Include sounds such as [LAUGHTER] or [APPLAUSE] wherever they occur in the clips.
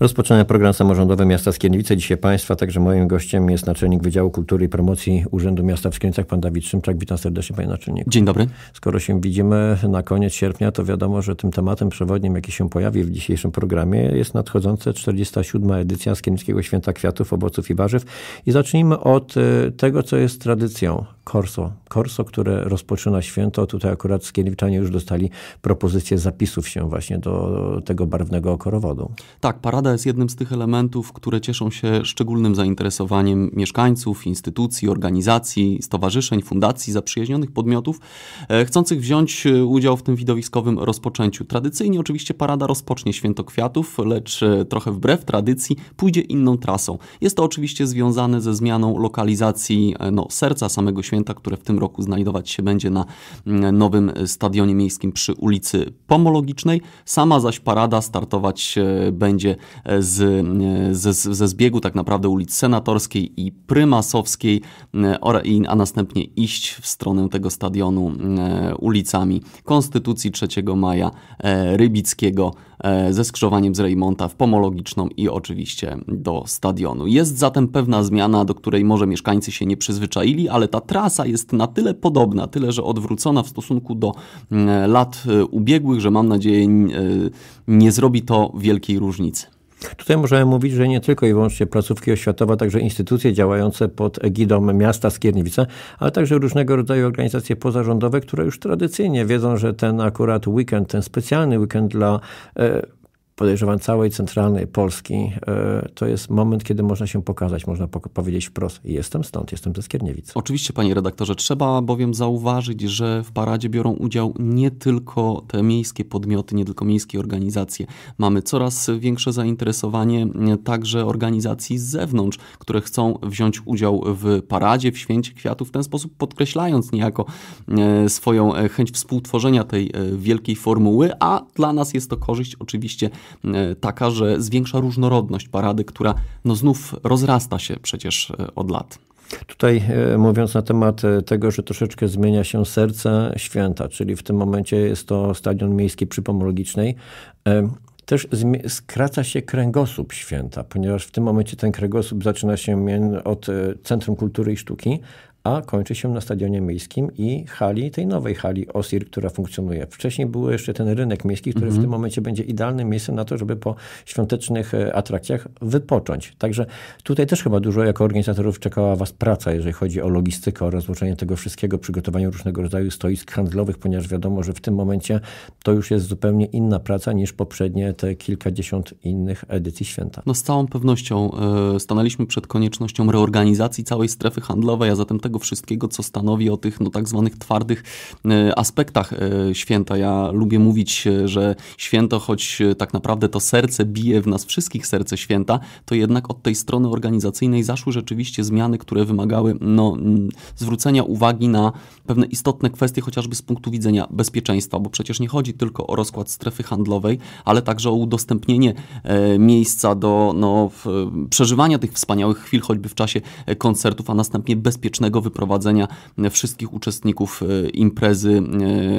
Rozpoczynamy program samorządowy Miasta Skierniewice. Dzisiaj Państwa, także moim gościem jest naczelnik Wydziału Kultury i Promocji Urzędu Miasta w Skierniewicach, pan Dawid Szymczak. Witam serdecznie, panie naczelniku. Dzień dobry. Skoro się widzimy na koniec sierpnia, to wiadomo, że tym tematem przewodnim, jaki się pojawi w dzisiejszym programie, jest nadchodząca 47. edycja Skierniewskiego Święta Kwiatów, Owoców i Warzyw. I zacznijmy od y, tego, co jest tradycją. Korso. Korso, które rozpoczyna święto. Tutaj akurat Skierniewiczanie już dostali propozycję zapisów się właśnie do tego barwnego korowodu. Tak, parada jest jednym z tych elementów, które cieszą się szczególnym zainteresowaniem mieszkańców, instytucji, organizacji, stowarzyszeń, fundacji, zaprzyjaźnionych podmiotów, e, chcących wziąć e, udział w tym widowiskowym rozpoczęciu. Tradycyjnie oczywiście parada rozpocznie Święto Kwiatów, lecz e, trochę wbrew tradycji pójdzie inną trasą. Jest to oczywiście związane ze zmianą lokalizacji no, serca samego święta, które w tym roku znajdować się będzie na mm, nowym stadionie miejskim przy ulicy Pomologicznej. Sama zaś parada startować będzie z, ze, ze zbiegu tak naprawdę ulic Senatorskiej i Prymasowskiej, a następnie iść w stronę tego stadionu ulicami Konstytucji 3 Maja, e, Rybickiego, e, ze skrzyżowaniem z Rejmonta w Pomologiczną i oczywiście do stadionu. Jest zatem pewna zmiana, do której może mieszkańcy się nie przyzwyczaili, ale ta trasa jest na tyle podobna, tyle że odwrócona w stosunku do lat e, ubiegłych, że mam nadzieję nie zrobi to wielkiej różnicy. Tutaj możemy mówić, że nie tylko i wyłącznie placówki oświatowe, także instytucje działające pod egidą miasta Skierniewice, ale także różnego rodzaju organizacje pozarządowe, które już tradycyjnie wiedzą, że ten akurat weekend, ten specjalny weekend dla e, podejrzewam całej centralnej Polski, e, to jest moment, kiedy można się pokazać, można powiedzieć wprost, jestem stąd, jestem ze Skierniewic. Oczywiście, panie redaktorze, trzeba bowiem zauważyć, że w paradzie biorą udział nie tylko te miejskie podmioty, nie tylko miejskie organizacje. Mamy coraz większe zainteresowanie także organizacji z zewnątrz, które chcą wziąć udział w paradzie, w Święcie Kwiatów, w ten sposób podkreślając niejako e, swoją chęć współtworzenia tej e, wielkiej formuły, a dla nas jest to korzyść oczywiście E, taka, że zwiększa różnorodność parady, która no znów rozrasta się przecież e, od lat. Tutaj e, mówiąc na temat tego, że troszeczkę zmienia się serce święta, czyli w tym momencie jest to stadion miejski przy Pomologicznej, też skraca się kręgosłup święta, ponieważ w tym momencie ten kręgosłup zaczyna się od Centrum Kultury i Sztuki, a kończy się na stadionie miejskim i hali, tej nowej hali OSIR, która funkcjonuje. Wcześniej był jeszcze ten rynek miejski, który w mhm. tym momencie będzie idealnym miejscem na to, żeby po świątecznych e, atrakcjach wypocząć. Także tutaj też chyba dużo jako organizatorów czekała Was praca, jeżeli chodzi o logistykę, o rozłożenie tego wszystkiego, przygotowanie różnego rodzaju stoisk handlowych, ponieważ wiadomo, że w tym momencie to już jest zupełnie inna praca niż poprzednie te kilkadziesiąt innych edycji święta. No z całą pewnością y, stanęliśmy przed koniecznością reorganizacji całej strefy handlowej, a zatem tego wszystkiego, co stanowi o tych no, tak zwanych twardych e, aspektach e, święta. Ja lubię mówić, e, że święto, choć tak naprawdę to serce bije w nas wszystkich serce święta, to jednak od tej strony organizacyjnej zaszły rzeczywiście zmiany, które wymagały no, zwrócenia uwagi na pewne istotne kwestie, chociażby z punktu widzenia bezpieczeństwa, bo przecież nie chodzi tylko o rozkład strefy handlowej, ale także o udostępnienie miejsca do no, przeżywania tych wspaniałych chwil, choćby w czasie koncertów, a następnie bezpiecznego wyprowadzenia wszystkich uczestników e, imprezy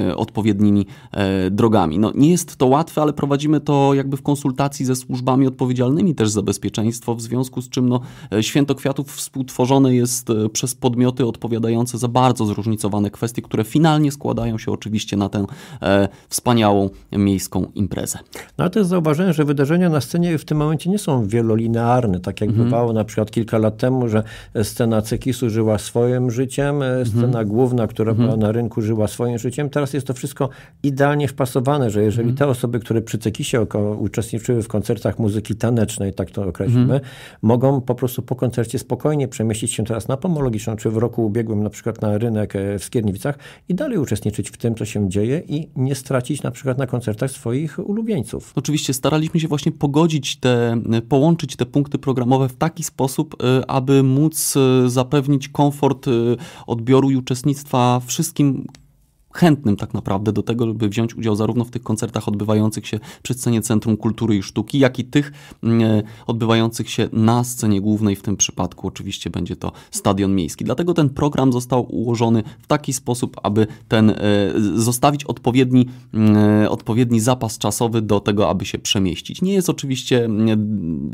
e, odpowiednimi e, drogami. No, nie jest to łatwe, ale prowadzimy to jakby w konsultacji ze służbami odpowiedzialnymi też za bezpieczeństwo, w związku z czym no, Święto Kwiatów współtworzone jest przez podmioty odpowiadające za bardzo zróżnicowane kwestie, które finalnie składają się oczywiście na tę e, wspaniałą miejską imprezę. No ale też zauważyłem, że wydarzenia na scenie w tym momencie nie są wielolinearne, tak jak mhm. bywało na przykład kilka lat temu, że scena Cekisu żyła swoim swoim życiem, e, scena mhm. główna, która była mhm. na rynku, żyła swoim życiem. Teraz jest to wszystko idealnie wpasowane, że jeżeli mhm. te osoby, które przy Cekisie uczestniczyły w koncertach muzyki tanecznej, tak to określimy, mogą po prostu po koncercie spokojnie przemieścić się teraz na pomologiczną, czy w roku ubiegłym na przykład na rynek e, w Skierniewicach i dalej uczestniczyć w tym, co się dzieje i nie stracić na przykład na koncertach swoich ulubieńców. Oczywiście staraliśmy się właśnie pogodzić te, połączyć te punkty programowe w taki sposób, e, aby móc zapewnić komfort Y, odbioru i uczestnictwa wszystkim chętnym tak naprawdę do tego, żeby wziąć udział zarówno w tych koncertach odbywających się przy scenie Centrum Kultury i Sztuki, jak i tych mm, odbywających się na scenie głównej. W tym przypadku oczywiście będzie to Stadion Miejski. Dlatego ten program został ułożony w taki sposób, aby ten e, zostawić odpowiedni, mm, odpowiedni zapas czasowy do tego, aby się przemieścić. Nie jest oczywiście mm,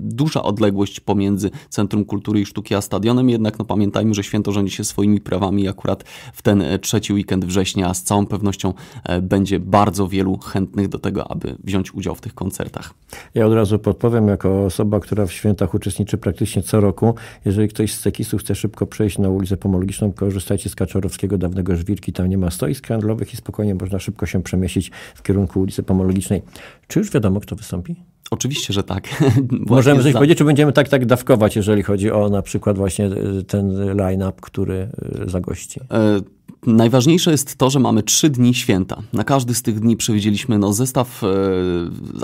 duża odległość pomiędzy Centrum Kultury i Sztuki a stadionem, jednak no pamiętajmy, że święto rządzi się swoimi prawami akurat w ten e, trzeci weekend września, całą pewnością e, będzie bardzo wielu chętnych do tego, aby wziąć udział w tych koncertach. Ja od razu podpowiem, jako osoba, która w świętach uczestniczy praktycznie co roku, jeżeli ktoś z cekistów chce szybko przejść na ulicę Pomologiczną, korzystajcie z Kaczorowskiego, dawnego Żwirki, tam nie ma stoisk handlowych i spokojnie można szybko się przemieścić w kierunku ulicy Pomologicznej. Czy już wiadomo, kto wystąpi? Oczywiście, że tak. [LAUGHS] Możemy coś za... powiedzieć, czy będziemy tak, tak dawkować, jeżeli chodzi o na przykład właśnie ten line-up, który e, zagości? E Najważniejsze jest to, że mamy trzy dni święta. Na każdy z tych dni przewidzieliśmy no, zestaw e,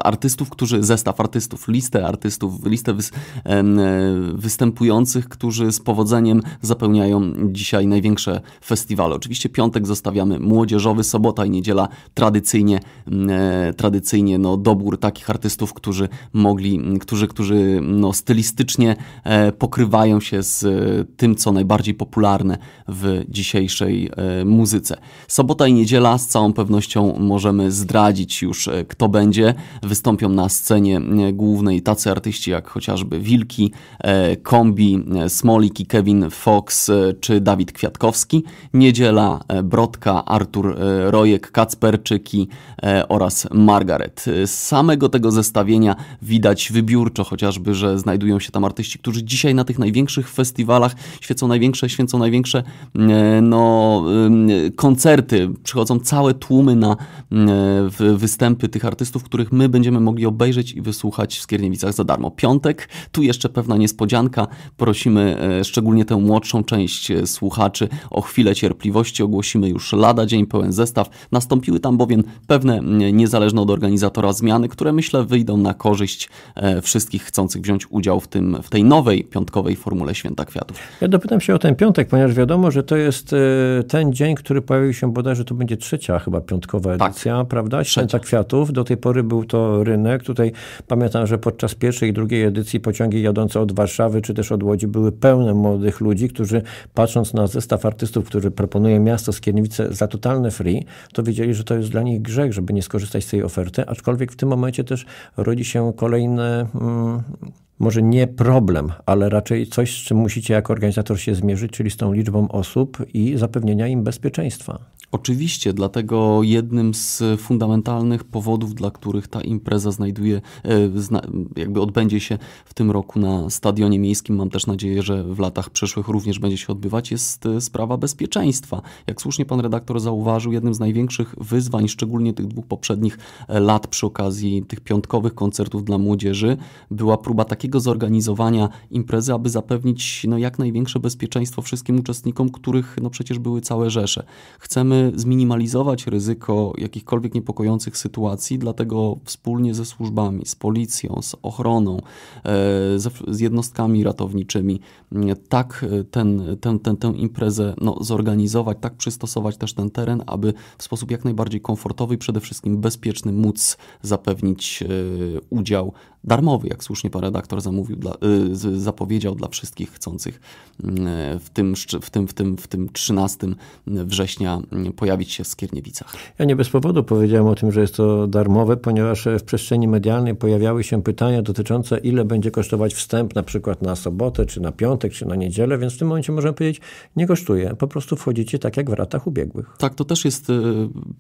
artystów, którzy, zestaw artystów, listę artystów, listę wys, e, występujących, którzy z powodzeniem zapełniają dzisiaj największe festiwale. Oczywiście piątek zostawiamy młodzieżowy, sobota i niedziela tradycyjnie, e, tradycyjnie no, dobór takich artystów, którzy mogli, którzy, którzy no, stylistycznie e, pokrywają się z tym, co najbardziej popularne w dzisiejszej e, muzyce. Sobota i niedziela z całą pewnością możemy zdradzić już, e, kto będzie. Wystąpią na scenie e, głównej tacy artyści jak chociażby Wilki, e, Kombi, Smolik i Kevin Fox czy Dawid Kwiatkowski. Niedziela Brodka, Artur Rojek, Kacperczyki oraz Margaret. Z samego tego zestawienia widać wybiórczo chociażby, że znajdują się tam artyści, którzy dzisiaj na tych największych festiwalach świecą największe, święcą największe no, koncerty, przychodzą całe tłumy na występy tych artystów, których my będziemy mogli obejrzeć i wysłuchać w Skierniewicach za darmo. Piątek, tu jeszcze pewna niespodzianka. Prosimy e, szczególnie tę młodszą część e, słuchaczy o chwilę cierpliwości. Ogłosimy już lada dzień pełen zestaw. Nastąpiły tam bowiem pewne niezależne od organizatora zmiany, które myślę wyjdą na korzyść e, wszystkich chcących wziąć udział w, tym, w tej nowej piątkowej formule Święta Kwiatów. Ja dopytam się o ten piątek, ponieważ wiadomo, że to jest ten dzień, który pojawił się bodajże to będzie trzecia chyba piątkowa tak. edycja, tak. prawda? Święta Kwiatów. Do tej pory był to rynek. Tutaj pamiętam, że podczas pierwszej i drugiej edycji pociągi jadące od Warszawy czy też od Łodzi były pełne młodych ludzi, którzy patrząc na zestaw artystów, który proponuje miasto Skierniewice za totalne free, to wiedzieli, że to jest dla nich grzech, żeby nie skorzystać z tej oferty, aczkolwiek w tym momencie też rodzi się kolejne mm, może nie problem, ale raczej coś, z czym musicie jako organizator się zmierzyć, czyli z tą liczbą osób i zapewnienia im bezpieczeństwa. Oczywiście, dlatego jednym z fundamentalnych powodów, dla których ta impreza znajduje, e, jakby odbędzie się w tym roku na stadionie miejskim, mam też nadzieję, że w latach przyszłych również będzie się odbywać, jest e, sprawa bezpieczeństwa. Jak słusznie pan redaktor zauważył, jednym z największych wyzwań, szczególnie tych dwóch poprzednich e, lat przy okazji tych piątkowych koncertów dla młodzieży, była próba takiego zorganizowania imprezy, aby zapewnić no, jak największe bezpieczeństwo wszystkim uczestnikom, których no, przecież były całe rzesze. Chcemy zminimalizować ryzyko jakichkolwiek niepokojących sytuacji, dlatego wspólnie ze służbami, z policją, z ochroną, e, z jednostkami ratowniczymi, tak ten, ten, ten, tę imprezę no, zorganizować, tak przystosować też ten teren, aby w sposób jak najbardziej komfortowy i przede wszystkim bezpieczny móc zapewnić e, udział darmowy, jak słusznie pan redaktor zamówił, dla, y, zapowiedział dla wszystkich chcących y, w tym, w, tym, w, tym, w tym 13 września y, pojawić się w Skierniewicach. Ja nie bez powodu powiedziałem o tym, że jest to darmowe, ponieważ w przestrzeni medialnej pojawiały się pytania dotyczące ile będzie kosztować wstęp na przykład na sobotę, czy na piątek, czy na niedzielę, więc w tym momencie możemy powiedzieć, nie kosztuje, po prostu wchodzicie tak jak w ratach ubiegłych. Tak, to też jest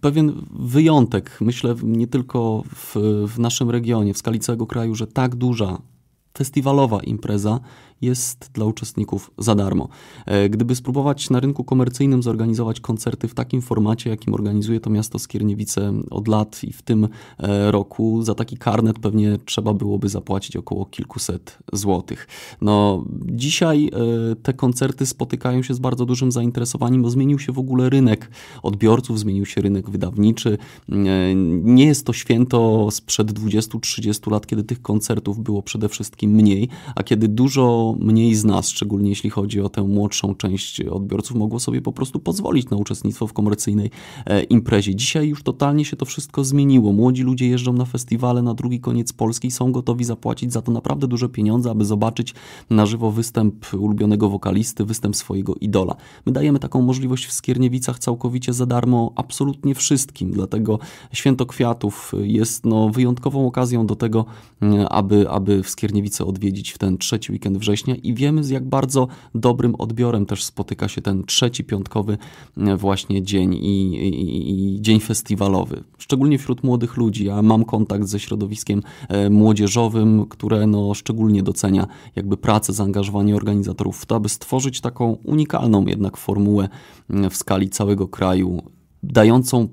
pewien wyjątek, myślę nie tylko w, w naszym regionie, w skali całego kraju, że tak duża festiwalowa impreza jest dla uczestników za darmo. E, gdyby spróbować na rynku komercyjnym zorganizować koncerty w takim formacie, jakim organizuje to miasto Skierniewice od lat i w tym e, roku, za taki karnet pewnie trzeba byłoby zapłacić około kilkuset złotych. No, dzisiaj e, te koncerty spotykają się z bardzo dużym zainteresowaniem, bo zmienił się w ogóle rynek odbiorców, zmienił się rynek wydawniczy. Nie jest to święto sprzed 20-30 lat, kiedy tych koncertów było przede wszystkim mniej, a kiedy dużo mniej z nas, szczególnie jeśli chodzi o tę młodszą część odbiorców, mogło sobie po prostu pozwolić na uczestnictwo w komercyjnej e, imprezie. Dzisiaj już totalnie się to wszystko zmieniło. Młodzi ludzie jeżdżą na festiwale na drugi koniec Polski są gotowi zapłacić za to naprawdę duże pieniądze, aby zobaczyć na żywo występ ulubionego wokalisty, występ swojego idola. My dajemy taką możliwość w Skierniewicach całkowicie za darmo absolutnie wszystkim, dlatego Święto Kwiatów jest no, wyjątkową okazją do tego, mm, aby, aby w Skierniewice odwiedzić w ten trzeci weekend września i wiemy z jak bardzo dobrym odbiorem też spotyka się ten trzeci piątkowy mm, właśnie dzień i, i, i dzień festiwalowy. Szczególnie wśród młodych ludzi. Ja mam kontakt ze środowiskiem e, młodzieżowym, które no, szczególnie docenia jakby pracę, zaangażowanie organizatorów w to, aby stworzyć taką unikalną jednak formułę mm, w skali całego kraju, dającą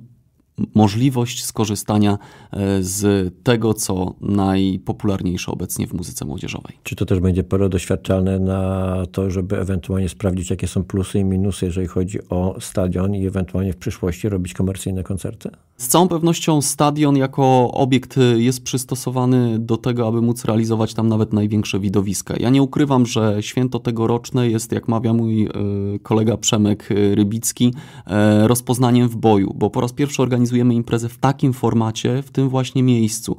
możliwość skorzystania e, z tego, co najpopularniejsze obecnie w muzyce młodzieżowej. Czy to też będzie pole doświadczalne na to, żeby ewentualnie sprawdzić, jakie są plusy i minusy, jeżeli chodzi o stadion i ewentualnie w przyszłości robić komercyjne koncerty? Z całą pewnością stadion jako obiekt jest przystosowany do tego, aby móc realizować tam nawet największe widowiska. Ja nie ukrywam, że święto tegoroczne jest, jak mawia mój e, kolega Przemek Rybicki, e, rozpoznaniem w boju, bo po raz pierwszy organizujemy organizujemy imprezę w takim formacie, w tym właśnie miejscu.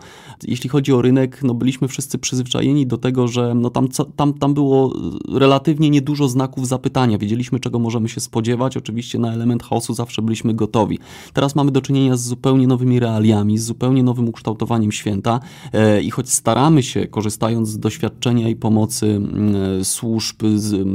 Jeśli chodzi o rynek, no byliśmy wszyscy przyzwyczajeni do tego, że no tam, tam, tam było relatywnie niedużo znaków zapytania. Wiedzieliśmy, czego możemy się spodziewać. Oczywiście na element chaosu zawsze byliśmy gotowi. Teraz mamy do czynienia z zupełnie nowymi realiami, z zupełnie nowym ukształtowaniem święta e, i choć staramy się, korzystając z doświadczenia i pomocy mm, służb, z,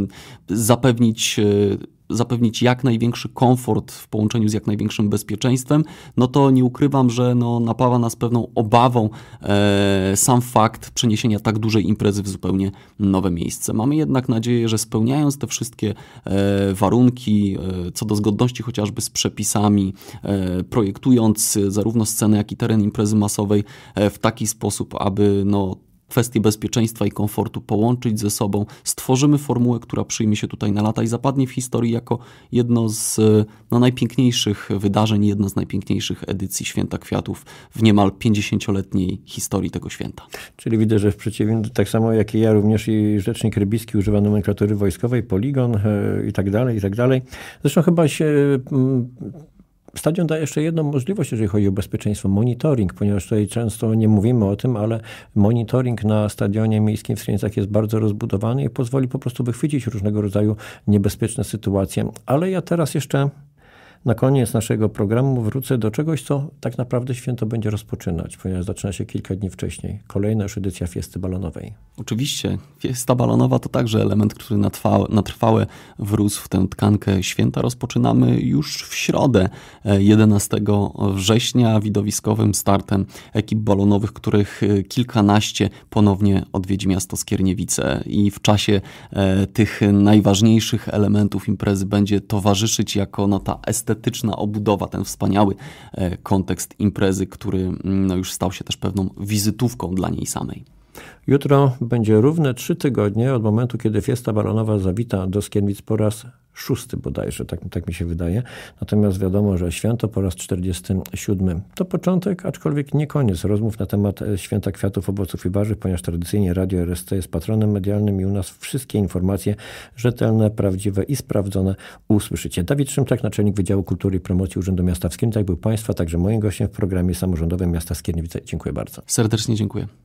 zapewnić e, zapewnić jak największy komfort w połączeniu z jak największym bezpieczeństwem, no to nie ukrywam, że no, napawa nas pewną obawą e, sam fakt przeniesienia tak dużej imprezy w zupełnie nowe miejsce. Mamy jednak nadzieję, że spełniając te wszystkie e, warunki e, co do zgodności chociażby z przepisami, e, projektując zarówno scenę, jak i teren imprezy masowej e, w taki sposób, aby no, kwestie bezpieczeństwa i komfortu połączyć ze sobą, stworzymy formułę, która przyjmie się tutaj na lata i zapadnie w historii jako jedno z no, najpiękniejszych wydarzeń, jedna z najpiękniejszych edycji Święta Kwiatów w niemal 50-letniej historii tego święta. Czyli widzę, że w przeciwieństwie, tak samo jak i ja, również i Rzecznik Rybicki używa nomenklatury wojskowej, poligon e, i tak dalej, i tak dalej. Zresztą chyba się Stadion daje jeszcze jedną możliwość, jeżeli chodzi o bezpieczeństwo, monitoring, ponieważ tutaj często nie mówimy o tym, ale monitoring na stadionie miejskim w Strynicach jest bardzo rozbudowany i pozwoli po prostu wychwycić różnego rodzaju niebezpieczne sytuacje. Ale ja teraz jeszcze na koniec naszego programu wrócę do czegoś, co tak naprawdę święto będzie rozpoczynać, ponieważ zaczyna się kilka dni wcześniej. Kolejna już edycja fiesty balonowej. Oczywiście. Fiesta balonowa to także element, który na na trwałe wrósł w tę tkankę święta. Rozpoczynamy już w środę 11 e, września widowiskowym startem ekip balonowych, których e, kilkanaście ponownie odwiedzi miasto Skierniewice i w czasie e, tych najważniejszych elementów imprezy będzie towarzyszyć jako no, ta estetyczna estetyczna obudowa, ten wspaniały e, kontekst imprezy, który mm, no, już stał się też pewną wizytówką dla niej samej. Jutro będzie równe trzy tygodnie od momentu, kiedy fiesta balonowa zawita do Skiernic po raz szósty bodajże, tak, tak mi się wydaje. Natomiast wiadomo, że święto po raz 47 to początek, aczkolwiek nie koniec rozmów na temat e, święta kwiatów, owoców i warzyw, ponieważ tradycyjnie Radio RSC jest patronem medialnym i u nas wszystkie informacje rzetelne, prawdziwe i sprawdzone usłyszycie. Dawid Szymczak, naczelnik Wydziału Kultury i Promocji Urzędu Miasta w Skierniewicach był Państwa, także moim gościem w programie samorządowym Miasta Skierniewice. Dziękuję bardzo. Serdecznie dziękuję.